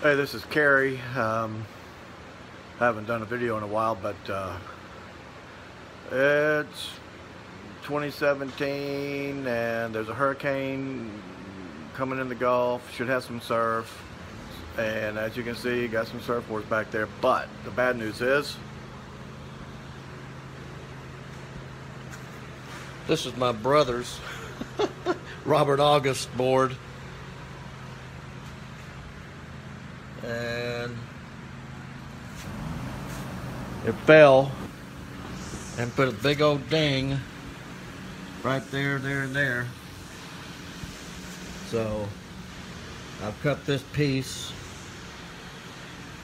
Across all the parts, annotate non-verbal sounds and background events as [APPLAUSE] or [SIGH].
Hey, this is Kerry. Um, I haven't done a video in a while, but uh, it's 2017 and there's a hurricane coming in the Gulf. Should have some surf. And as you can see, got some surfboards back there. But the bad news is, This is my brother's [LAUGHS] Robert August board. And it fell and put a big old ding right there, there, and there. So I've cut this piece.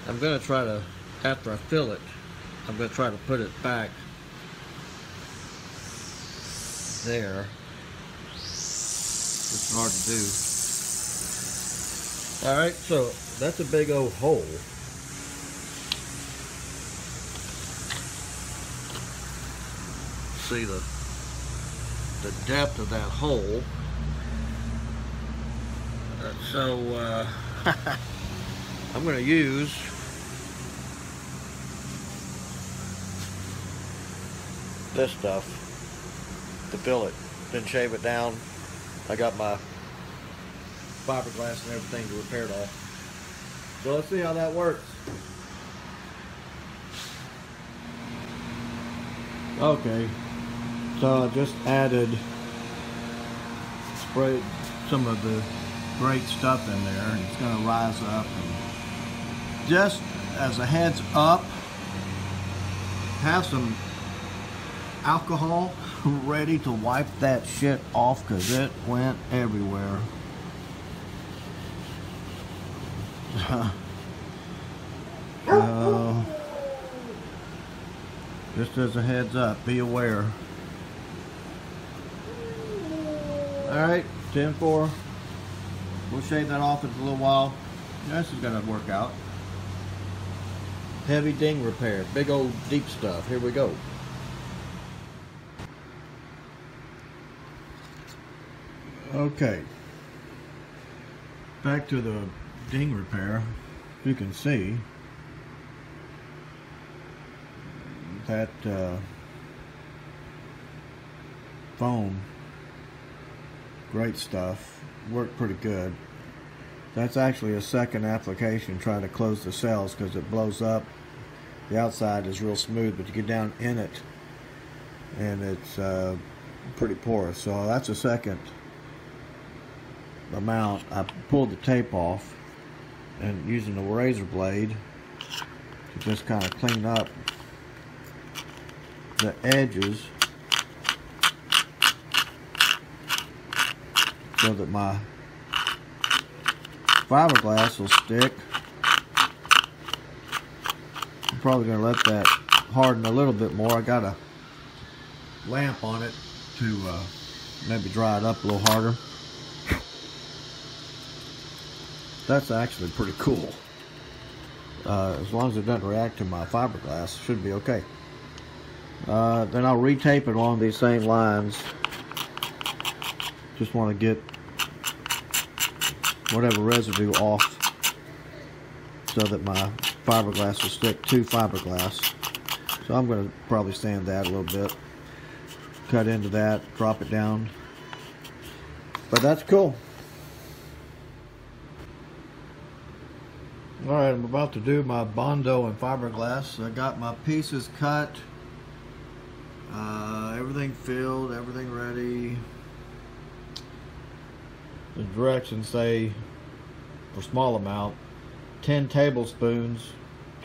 I'm gonna try to, after I fill it, I'm gonna try to put it back there. It's hard to do. All right, so that's a big old hole. See the the depth of that hole. Uh, so uh, [LAUGHS] I'm going to use this stuff to fill it. Then shave it down. I got my fiberglass and everything to repair it all. So let's see how that works. Okay, so I just added, sprayed some of the great stuff in there and it's gonna rise up. And just as a heads up, have some alcohol [LAUGHS] ready to wipe that shit off because it went everywhere. Uh, just as a heads up, be aware. Alright, 10-4. We'll shave that off in a little while. This is going to work out. Heavy ding repair. Big old deep stuff. Here we go. Okay. Back to the ding repair. You can see that uh, foam, great stuff, worked pretty good. That's actually a second application trying to close the cells because it blows up. The outside is real smooth, but you get down in it and it's uh, pretty porous. So that's a second amount. I pulled the tape off and using a razor blade to just kind of clean up the edges so that my fiberglass will stick. I'm probably going to let that harden a little bit more. I got a lamp on it to uh, maybe dry it up a little harder. That's actually pretty cool. Uh, as long as it doesn't react to my fiberglass, it should be okay. Uh, then I'll retape it along these same lines. Just want to get whatever residue off so that my fiberglass will stick to fiberglass. So I'm going to probably sand that a little bit. Cut into that, drop it down. But that's cool. Alright, I'm about to do my Bondo and fiberglass. I got my pieces cut. Uh, everything filled, everything ready. The directions say, for small amount, 10 tablespoons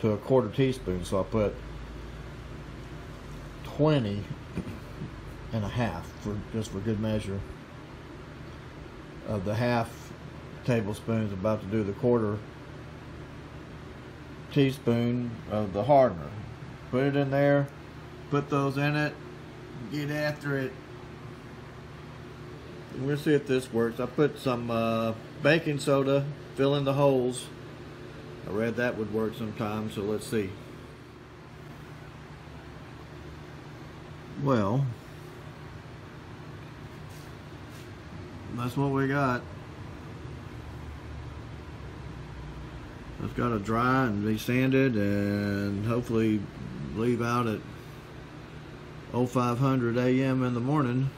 to a quarter teaspoon. So I put 20 and a half for just for good measure. Of the half tablespoons, about to do the quarter teaspoon of the hardener. Put it in there, put those in it, get after it. We'll see if this works. I put some uh, baking soda, fill in the holes. I read that would work sometimes, so let's see. Well, that's what we got. It's got to dry and be sanded and hopefully leave out at 0500 a.m. in the morning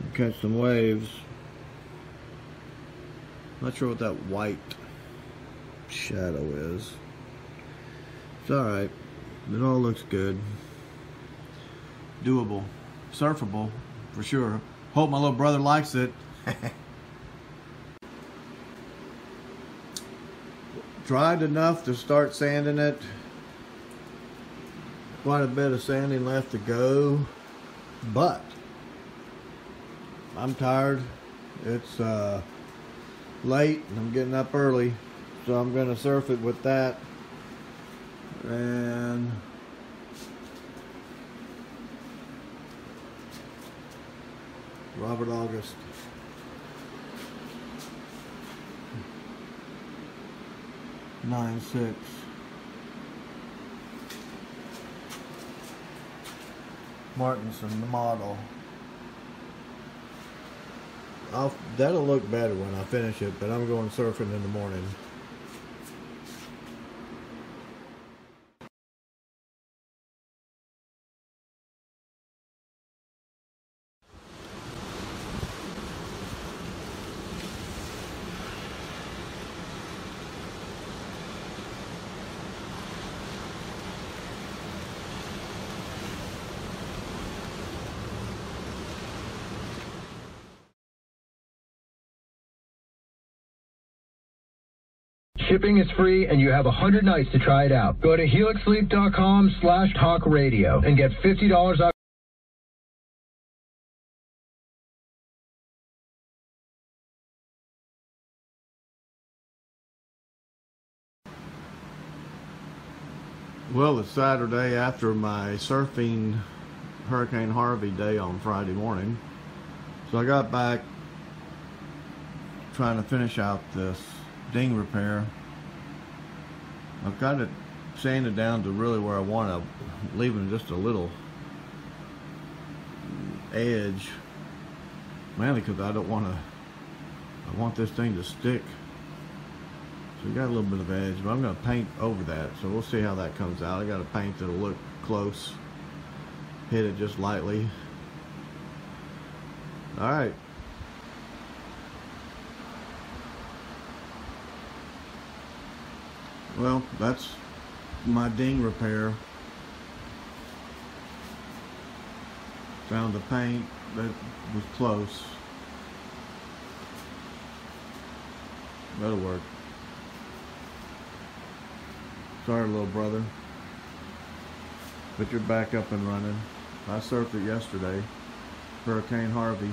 and catch some waves. Not sure what that white shadow is. It's alright. It all looks good. Doable. Surfable, for sure. Hope my little brother likes it. [LAUGHS] Dried enough to start sanding it. Quite a bit of sanding left to go. But I'm tired. It's uh, late and I'm getting up early. So I'm going to surf it with that. And Robert August. Nine six. Martinson, the model. I'll, that'll look better when I finish it, but I'm going surfing in the morning. Shipping is free and you have 100 nights to try it out. Go to helixsleep.com slash talk radio and get $50 off. Well, it's Saturday after my surfing Hurricane Harvey day on Friday morning. So I got back trying to finish out this ding repair. I've got it sanded down to really where I want to, leaving just a little edge. Mainly because I don't want to, I want this thing to stick. So we got a little bit of edge, but I'm going to paint over that. So we'll see how that comes out. I got a paint that'll look close. Hit it just lightly. All right. Well, that's my ding repair. Found the paint that was close. That'll work. Sorry, little brother. But you're back up and running. I surfed it yesterday. Hurricane Harvey.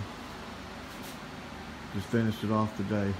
Just finished it off today.